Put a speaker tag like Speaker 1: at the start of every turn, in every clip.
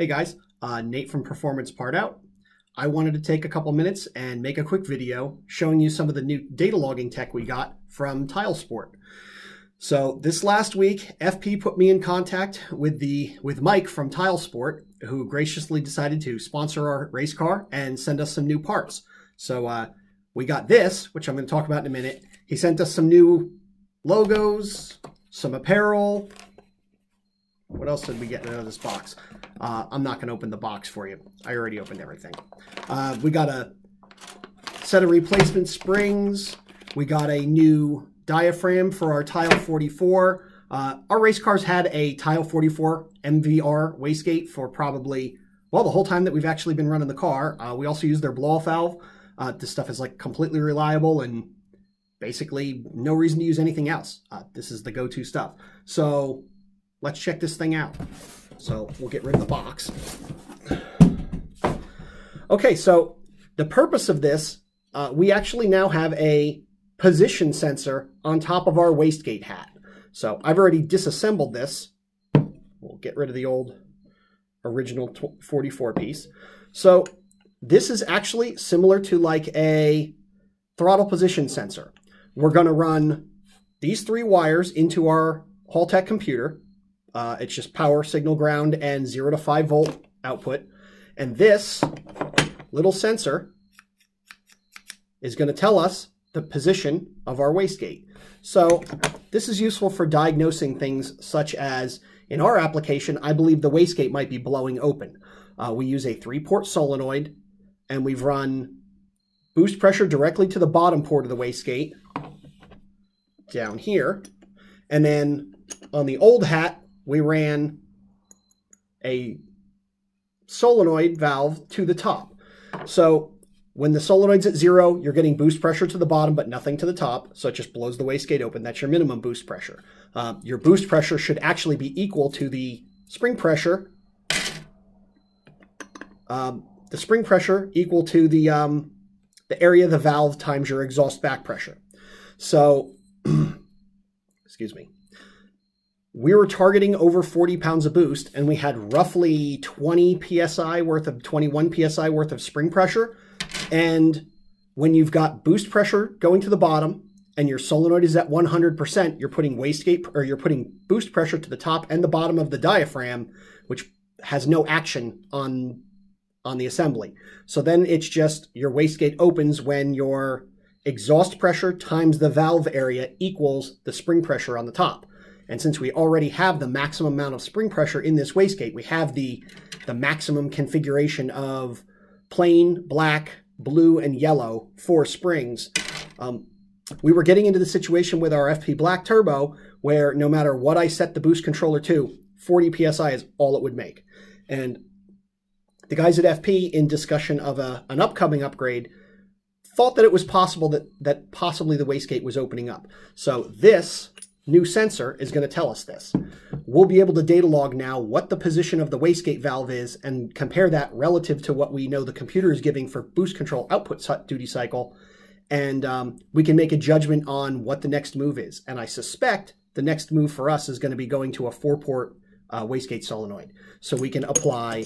Speaker 1: Hey guys, uh, Nate from Performance Partout. I wanted to take a couple minutes and make a quick video showing you some of the new data logging tech we got from TiAL Sport. So this last week, FP put me in contact with the with Mike from TiAL Sport, who graciously decided to sponsor our race car and send us some new parts. So uh, we got this, which I'm going to talk about in a minute. He sent us some new logos, some apparel, what else did we get out of this box? Uh, I'm not going to open the box for you. I already opened everything. Uh, we got a set of replacement springs. We got a new diaphragm for our TiAL 44. Uh, our race cars had a TiAL 44 MVR wastegate for probably, well, the whole time that we've actually been running the car. Uh, we also use their blow-off valve. Uh, this stuff is like completely reliable and basically no reason to use anything else. Uh, this is the go-to stuff. So let's check this thing out. So we'll get rid of the box. Okay, so the purpose of this, uh, we actually now have a position sensor on top of our wastegate hat. So I've already disassembled this. We'll get rid of the old original 44 piece. So this is actually similar to like a throttle position sensor. We're going to run these three wires into our Haltech computer. Uh, it's just power, signal, ground, and 0 to 5 volt output. And this little sensor is going to tell us the position of our wastegate. So this is useful for diagnosing things such as, in our application, I believe the wastegate might be blowing open. Uh, we use a three-port solenoid, and we've run boost pressure directly to the bottom port of the wastegate down here. And then on the old hat, we ran a solenoid valve to the top. So when the solenoid's at zero, you're getting boost pressure to the bottom, but nothing to the top. So it just blows the wastegate open. That's your minimum boost pressure. Uh, your boost pressure should actually be equal to the spring pressure. Um, the spring pressure equal to the um, the area of the valve times your exhaust back pressure. So, excuse me we were targeting over 40 pounds of boost and we had roughly 20 psi worth of 21 psi worth of spring pressure. And when you've got boost pressure going to the bottom and your solenoid is at 100% you're putting wastegate or you're putting boost pressure to the top and the bottom of the diaphragm which has no action on on the assembly. So then it's just your wastegate opens when your exhaust pressure times the valve area equals the spring pressure on the top and since we already have the maximum amount of spring pressure in this wastegate, we have the, the maximum configuration of plain, black, blue, and yellow four springs. Um, we were getting into the situation with our FP Black Turbo where no matter what I set the boost controller to, 40 PSI is all it would make. And the guys at FP, in discussion of a, an upcoming upgrade, thought that it was possible that, that possibly the wastegate was opening up. So this new sensor is going to tell us this. We'll be able to data log now what the position of the wastegate valve is and compare that relative to what we know the computer is giving for boost control output duty cycle. And um, we can make a judgment on what the next move is. And I suspect the next move for us is going to be going to a four-port uh, wastegate solenoid. So we can apply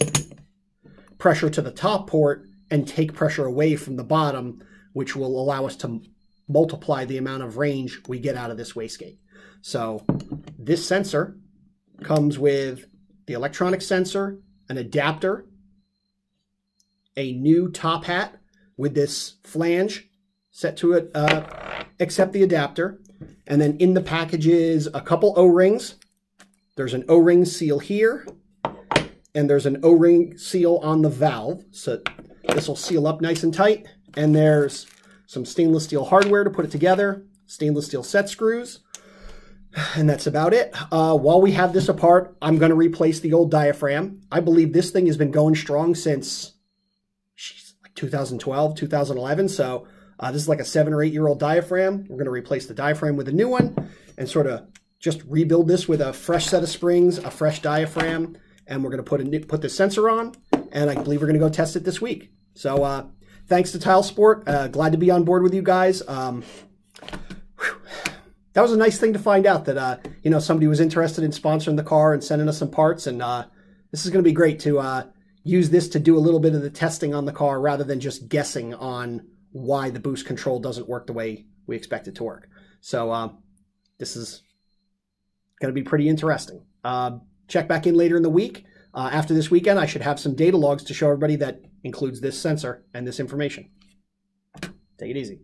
Speaker 1: pressure to the top port and take pressure away from the bottom, which will allow us to multiply the amount of range we get out of this wastegate. So this sensor comes with the electronic sensor, an adapter, a new top hat with this flange set to it, uh, accept the adapter. And then in the package is a couple O-rings. There's an O-ring seal here, and there's an O-ring seal on the valve. So this will seal up nice and tight. And there's some stainless steel hardware to put it together, stainless steel set screws, and that's about it. Uh, while we have this apart, I'm going to replace the old diaphragm. I believe this thing has been going strong since geez, like 2012, 2011. So uh, this is like a seven or eight year old diaphragm. We're going to replace the diaphragm with a new one and sort of just rebuild this with a fresh set of springs, a fresh diaphragm, and we're going to put a new, put the sensor on. And I believe we're going to go test it this week. So uh, thanks to TiAL Sport. Uh, glad to be on board with you guys. Um, that was a nice thing to find out that uh, you know somebody was interested in sponsoring the car and sending us some parts and uh, this is going to be great to uh, use this to do a little bit of the testing on the car rather than just guessing on why the boost control doesn't work the way we expect it to work. So uh, this is going to be pretty interesting. Uh, check back in later in the week. After this weekend, I should have some data logs to show everybody that includes this sensor and this information. Take it easy.